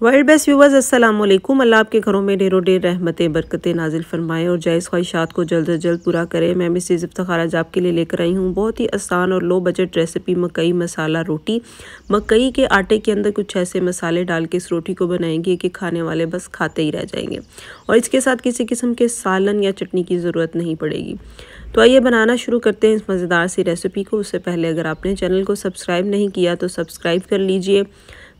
World best viewers, अस्सलाम वालेकुम अल्लाह आपके घरों में ढेरों ढेर रहमतें, बरकतें नाजिल फरमाएँ और जायज़ ख्वाहिशात को जल्द अज जल्द पूरा करें। मैं मिसिज इफ्तार आज आपके लिए लेकर आई हूँ। बहुत ही आसान और लो बजट रेसिपी मकई मसाला रोटी। मकई के आटे के अंदर कुछ ऐसे मसाले डाल के इस रोटी को बनाएँगे कि खाने वाले बस खाते ही रह जाएँगे। और इसके साथ किसी किस्म के सालन या चटनी की ज़रूरत नहीं पड़ेगी। तो आइए बनाना शुरू करते हैं इस मज़ेदार सी रेसिपी को। उससे पहले अगर आपने चैनल को सब्सक्राइब नहीं किया तो सब्सक्राइब कर लीजिए।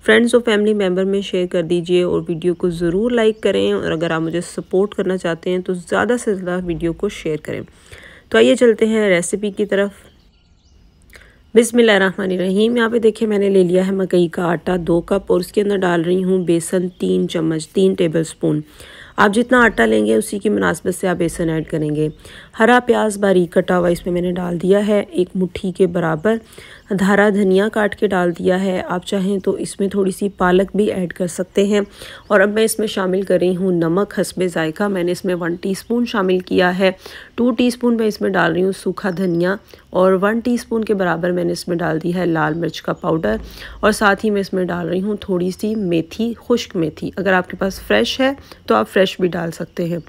फ्रेंड्स और फैमिली मेंबर में शेयर कर दीजिए और वीडियो को ज़रूर लाइक करें और अगर आप मुझे सपोर्ट करना चाहते हैं तो ज़्यादा से ज़्यादा वीडियो को शेयर करें। तो आइए चलते हैं रेसिपी की तरफ़। बिसमीम यहाँ पे देखिए, मैंने ले लिया है मकई का आटा दो कप और उसके अंदर डाल रही हूँ बेसन तीन चम्मच, तीन टेबल स्पून आप जितना आटा लेंगे, उसी की मुनासबत से आप बेसन ऐड करेंगे। हरा प्याज बारीक कटा हुआ इसमें मैंने डाल दिया है, एक मुट्ठी के बराबर। धारा धनिया काट के डाल दिया है। आप चाहें तो इसमें थोड़ी सी पालक भी ऐड कर सकते हैं। और अब मैं इसमें शामिल कर रही हूँ नमक, हसबे ज़ायका। मैंने इसमें वन टीस्पून शामिल किया है। टू टीस्पून मैं इसमें डाल रही हूँ सूखा धनिया और वन टीस्पून के बराबर मैंने इसमें डाल दी है लाल मिर्च का पाउडर। और साथ ही मैं इसमें डाल रही हूँ थोड़ी सी मेथी, खुश्क मेथी। अगर आपके पास फ्रेश है तो आप फ्रेश भी डाल सकते हैं।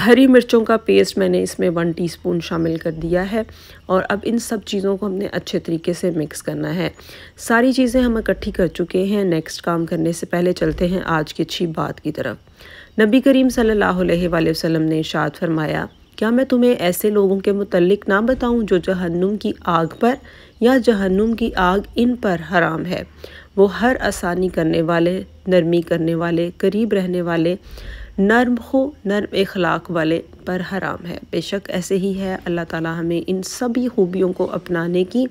हरी मिर्चों का पेस्ट मैंने इसमें वन टीस्पून शामिल कर दिया है और अब इन सब चीज़ों को हमने अच्छे तरीके से मिक्स करना है। सारी चीज़ें हम इकट्ठी कर चुके हैं। नेक्स्ट काम करने से पहले चलते हैं आज की अच्छी बात की तरफ़। नबी करीम सल्लल्लाहु अलैहि वसल्लम ने इशाद फरमाया, क्या मैं तुम्हें ऐसे लोगों के मुतलिक ना बताऊँ जो जहन्नुम की आग पर या जहन्नुम की आग इन पर हराम है? वो हर आसानी करने वाले, नरमी करने वाले करीब रहने वाले नर्म हो, नर्म अखलाक वाले पर हराम है। बेशक ऐसे ही है, अल्लाह ताला हमें इन सभी खूबियों को अपनाने की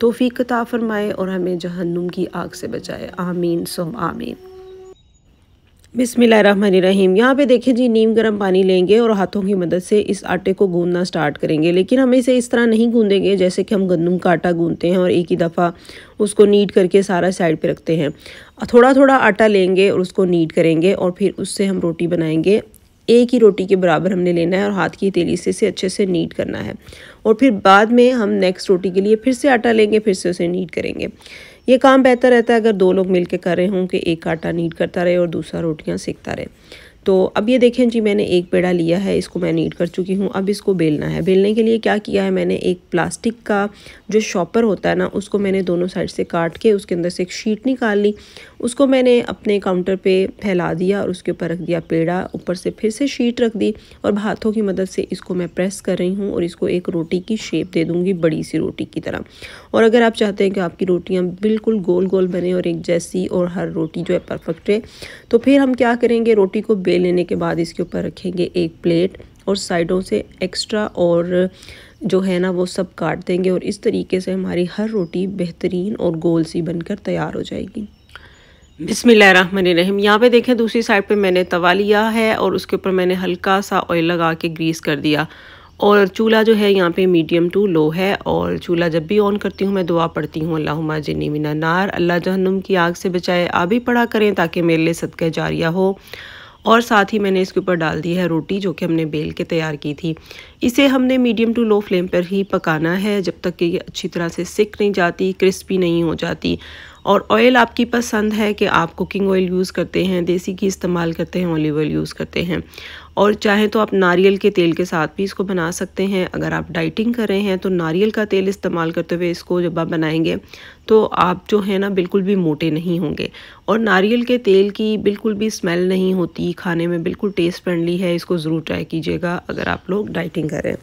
तोफ़ी कता फ़रमाए और हमें जहन्नुम की आग से बचाए। आमीन, सोम आमीन। बिसमीम यहाँ पे देखिए जी, नीम गर्म पानी लेंगे और हाथों की मदद से इस आटे को गूंदना स्टार्ट करेंगे। लेकिन हम इसे इस तरह नहीं गूंदेंगे जैसे कि हम गंदम का आटा गूंदते हैं और एक ही दफ़ा उसको नीट करके सारा साइड पे रखते हैं। थोड़ा थोड़ा आटा लेंगे और उसको नीट करेंगे और फिर उससे हम रोटी बनाएँगे। एक ही रोटी के बराबर हमने लेना है और हाथ की तेली से इसे अच्छे से नीट करना है। और फिर बाद में हम नेक्स्ट रोटी के लिए फिर से आटा लेंगे, फिर से उसे नीट करेंगे। ये काम बेहतर रहता है अगर दो लोग मिल के कर रहे हों कि एक आटा नीट करता रहे और दूसरा रोटियाँ सेकता रहे। तो अब ये देखें जी, मैंने एक पेड़ा लिया है, इसको मैं नीट कर चुकी हूँ, अब इसको बेलना है। बेलने के लिए क्या किया है मैंने, एक प्लास्टिक का जो शॉपर होता है ना, उसको मैंने दोनों साइड से काट के, उसके अंदर से एक शीट निकाल ली, उसको मैंने अपने काउंटर पे फैला दिया और उसके ऊपर रख दिया पेड़ा, ऊपर से फिर से शीट रख दी और हाथों की मदद से इसको मैं प्रेस कर रही हूँ और इसको एक रोटी की शेप दे दूँगी, बड़ी सी रोटी की तरह। और अगर आप चाहते हैं कि आपकी रोटियाँ बिल्कुल गोल गोल बने और एक जैसी और हर रोटी जो है परफेक्ट है तो फिर हम क्या करेंगे, रोटी को बेल लेने के बाद इसके ऊपर रखेंगे एक प्लेट और साइडों से एक्स्ट्रा और जो है ना वो सब काट देंगे और इस तरीके से हमारी हर रोटी बेहतरीन और गोल सी बनकर तैयार हो जाएगी। बिसमीम यहाँ पे देखें, दूसरी साइड पे मैंने तवा लिया है और उसके ऊपर मैंने हल्का सा ऑयल लगा के ग्रीस कर दिया। और चूल्हा जो है यहाँ पे मीडियम टू लो है और चूल्हा जब भी ऑन करती हूँ मैं दुआ पढ़ती हूँ अल्लाह जिनी मिना नार। अल्लाह जहन्नुम की आग से बचाए आप भी पढ़ा करें ताकि मेरे लिए सदक़ जारिया हो। और साथ ही मैंने इसके ऊपर डाल दी है रोटी जो कि हमने बेल के तैयार की थी। इसे हमने मीडियम टू लो फ्लेम पर ही पकाना है जब तक कि ये अच्छी तरह से सिक नहीं जाती क्रिस्पी नहीं हो जाती। और ऑयल आपकी पसंद है कि आप कुकिंग ऑयल यूज़ करते हैं, देसी घी इस्तेमाल करते हैं ऑलिव ऑयल यूज़ करते हैं। और चाहें तो आप नारियल के तेल के साथ भी इसको बना सकते हैं। अगर आप डाइटिंग कर रहे हैं तो नारियल का तेल इस्तेमाल करते हुए इसको जब आप बनाएँगे तो आप जो है ना बिल्कुल भी मोटे नहीं होंगे। और नारियल के तेल की बिल्कुल भी स्मेल नहीं होती, खाने में बिल्कुल टेस्ट फ्रेंडली है, इसको ज़रूर ट्राई कीजिएगा अगर आप लोग डाइटिंग करें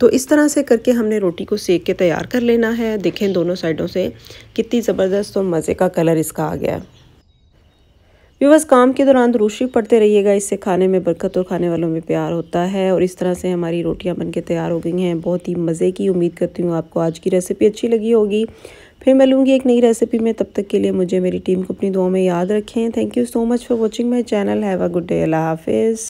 तो इस तरह से करके हमने रोटी को सेक के तैयार कर लेना है। देखें दोनों साइडों से कितनी ज़बरदस्त और मज़े का कलर इसका आ गया व्यूवर्स, काम के दौरान दुरुशी पढ़ते रहिएगा। इससे खाने में बरकत और खाने वालों में प्यार होता है और इस तरह से हमारी रोटियाँ बनके तैयार हो गई हैं। बहुत ही मज़े की उम्मीद करती हूँ आपको आज की रेसिपी अच्छी लगी होगी। फिर मैं लूँगी एक नई रेसिपी में। तब तक के लिए मुझे मेरी टीम को अपनी दुआ में याद रखें। Thank you so much for watching my channel have a good day Allah हाफिज़।